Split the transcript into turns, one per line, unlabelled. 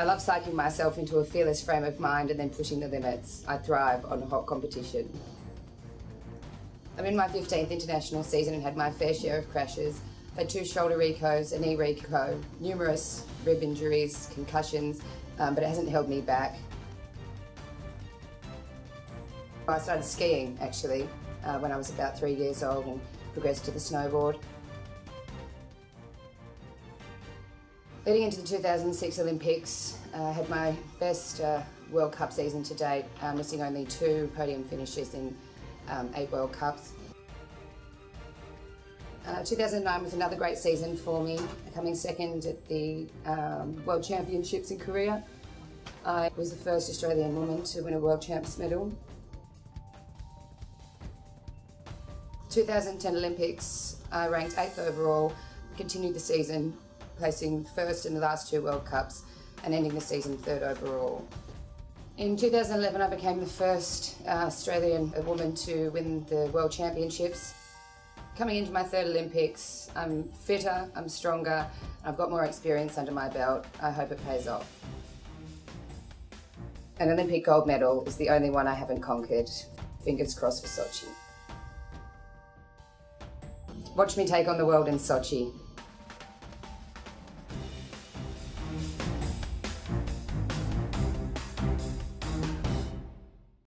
I love psyching myself into a fearless frame of mind and then pushing the limits. I thrive on a hot competition. I'm in my 15th international season and had my fair share of crashes. Had two shoulder recos, a knee reco, numerous rib injuries, concussions, um, but it hasn't held me back. I started skiing actually uh, when I was about three years old and progressed to the snowboard. Leading into the 2006 Olympics, I uh, had my best uh, World Cup season to date, uh, missing only two podium finishes in um, eight World Cups. Uh, 2009 was another great season for me, coming second at the um, World Championships in Korea. I was the first Australian woman to win a World Champs medal. 2010 Olympics, I ranked 8th overall, continued the season, placing first in the last two World Cups and ending the season third overall. In 2011 I became the first uh, Australian woman to win the World Championships. Coming into my third Olympics, I'm fitter, I'm stronger, I've got more experience under my belt. I hope it pays off. An Olympic gold medal is the only one I haven't conquered. Fingers crossed for Sochi. Watch me take on the world in Sochi.